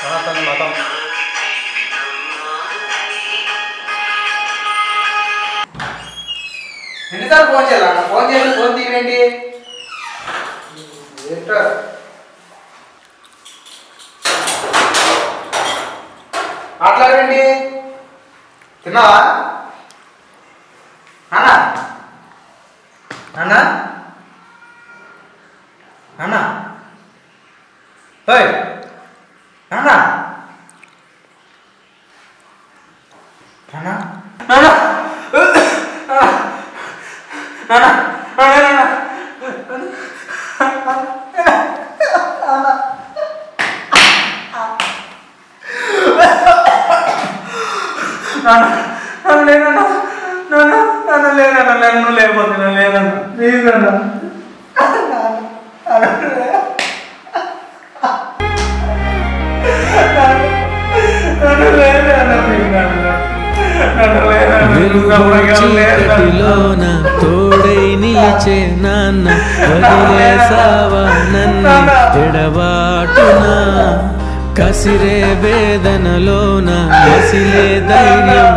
సనాతన మతం ఎన్నిసార్లు ఫోన్ చేయాలి? ఫోన్ చేసి ఫోన్ తీయండి. ఏంటో మాట్లాడండి. తిన్నావా? అన్నా అన్నా అన్నా ఓయ్ నానా నానా నానా నానా నాన్న నాన్న నాన్న లేనన్నా నాన్న నాన్న లేనన్నా లేనన్నా ప్లీజ్ అన్నా చీకటిలోన తోడై నిలిచే నాన్న వదిలేసావా నన్ను ఎడబాటున? కసిరే వేదనలోన? కసిలే ధైర్యం